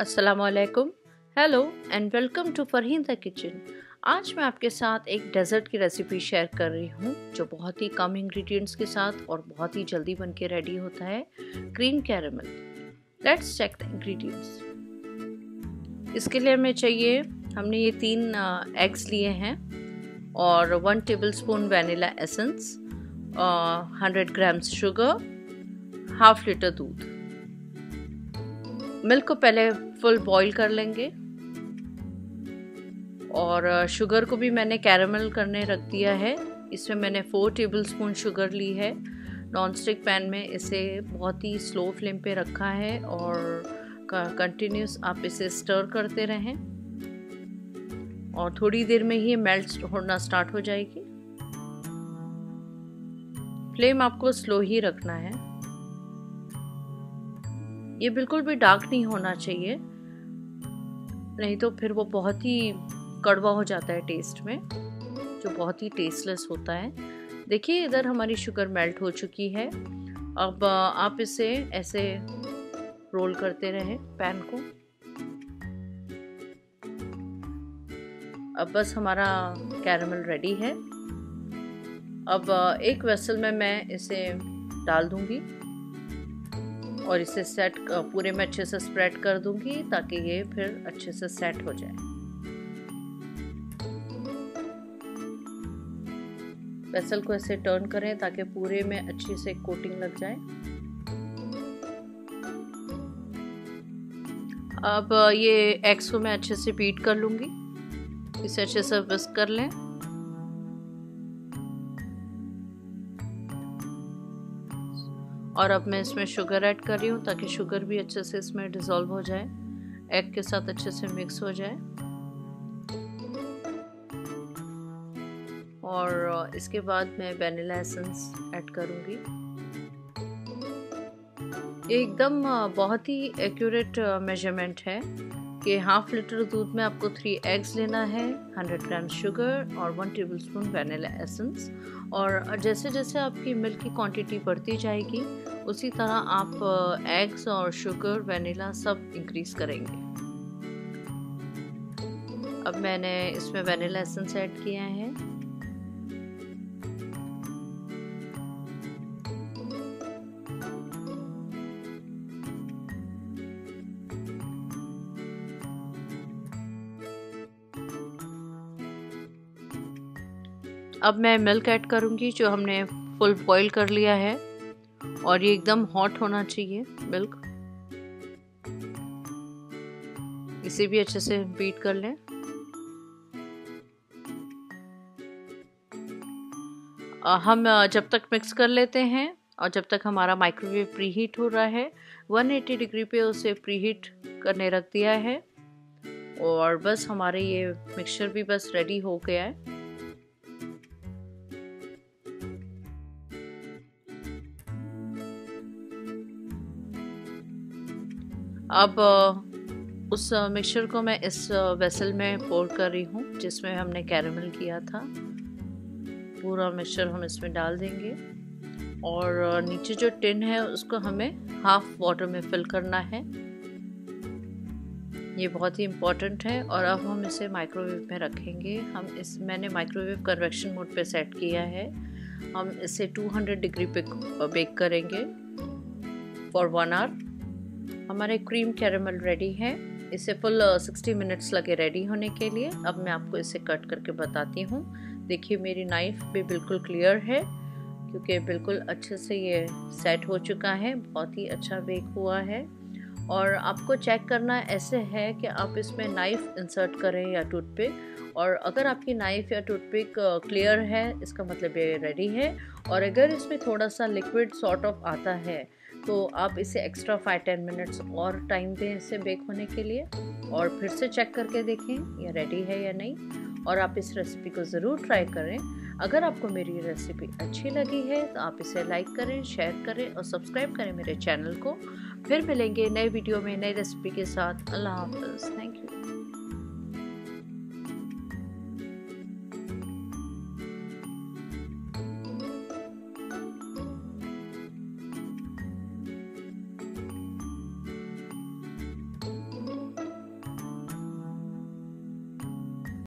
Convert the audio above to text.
असलकुम hello and welcome to Farheen the kitchen आज मैं आपके साथ एक डेज़र्ट की रेसिपी शेयर कर रही हूँ, जो बहुत ही कम इंग्रेडिएंट्स के साथ और बहुत ही जल्दी बन के रेडी होता है cream caramel let's check the ingredients इसके लिए हमें चाहिए, हमने ये तीन एग्स लिए हैं और one tablespoon vanilla essence hundred grams sugar half litre दूध. मिल्क को पहले फुल बॉईल कर लेंगे। और शुगर को भी मैंने कैरमल करने रख दिया है। इसमें मैंने फोर टेबल स्पून शुगर ली है। नॉन स्टिक पैन में इसे बहुत ही स्लो फ्लेम पे रखा है और कंटिन्यूस आप इसे स्टर करते रहें। और थोड़ी देर में ही मेल्ट होना स्टार्ट हो जाएगी। फ्लेम आपको स्लो ही रखना है। ये बिल्कुल भी डार्क नहीं होना चाहिए। नहीं तो फिर वो बहुत ही कड़वा हो जाता है टेस्ट में, जो बहुत ही टेस्टलेस होता है। देखिए, इधर हमारी शुगर मेल्ट हो चुकी है। अब आप इसे ऐसे रोल करते रहें पैन को। अब बस हमारा कैरमल रेडी है। अब एक वेसल में मैं इसे डाल दूँगी। और इसे सेट पूरे में अच्छे से स्प्रेड कर दूँगी ताकि ये फिर अच्छे से सेट हो जाए। वेसल को ऐसे टर्न करें ताकि पूरे में अच्छी से कोटिंग लग जाए। अब ये एग्स को मैं अच्छे से बीट कर लूँगी। इसे अच्छे से विस्क कर लें। और अब मैं इसमें शुगर ऐड कर रही हूँ ताकि शुगर भी अच्छे से इसमें डिज़ोल्व हो जाए एग के साथ अच्छे से मिक्स हो जाए। और इसके बाद मैं वेनिला एसेंस ऐड करूँगी। एकदम बहुत ही एक्यूरेट मेज़रमेंट है। कि हाफ़ लीटर दूध में आपको थ्री एग्स लेना है 100 ग्राम शुगर और one tablespoon vanilla essence और जैसे जैसे आपकी मिल्क की क्वांटिटी बढ़ती जाएगी, उसी तरह आप एग्स और शुगर वेनिला सब इंक्रीज करेंगे। अब मैंने इसमें वेनिला एसेंस ऐड किया है। अब मैं मिल्क ऐड करूँगी, जो हमने फुल बॉईल कर लिया है। और ये एकदम हॉट होना चाहिए मिल्क इसे भी अच्छे से बीट कर लें। हम जब तक मिक्स कर लेते हैं, और जब तक हमारा माइक्रोवेव प्री हीट हो रहा है 180 डिग्री पे उसे प्री हीट करने रख दिया है। और बस हमारे ये मिक्सचर भी बस रेडी हो गया है। अब उस मिक्सचर को मैं इस वेसल में पोर कर रही हूँ, जिसमें हमने कैरमल किया था। पूरा मिक्सचर हम इसमें डाल देंगे। और नीचे जो टिन है, उसको हमें हाफ़ वाटर में फिल करना है। ये बहुत ही इम्पोर्टेंट है। और अब हम इसे माइक्रोवेव में रखेंगे। हम इस, मैंने माइक्रोवेव कन्वेक्शन मोड पे सेट किया है। हम इसे 200 डिग्री पे बेक करेंगे। फॉर वन आवर हमारे क्रीम कैरमल रेडी है। इसे फुल सिक्सटी मिनट्स लगे रेडी होने के लिए। अब मैं आपको इसे कट करके बताती हूँ। देखिए, मेरी नाइफ भी बिल्कुल क्लियर है, क्योंकि बिल्कुल अच्छे से ये सेट हो चुका है। बहुत ही अच्छा बेक हुआ है। और आपको चेक करना ऐसे है कि आप इसमें नाइफ़ इंसर्ट करें या टूथपिक और अगर आपकी नाइफ़ या टूथपिक क्लियर है, इसका मतलब ये रेडी है। और अगर इसमें थोड़ा सा लिक्विड सॉर्ट ऑफ़ आता है तो आप इसे एक्स्ट्रा फाइव टेन मिनट्स और टाइम दें इसे बेक होने के लिए। और फिर से चेक करके देखें, ये रेडी है या नहीं। और आप इस रेसिपी को ज़रूर ट्राई करें। अगर आपको मेरी रेसिपी अच्छी लगी है तो आप इसे लाइक करें शेयर करें और सब्सक्राइब करें मेरे चैनल को। फिर मिलेंगे नए वीडियो में नई रेसिपी के साथ। अल्लाह हाफ़ थैंक यू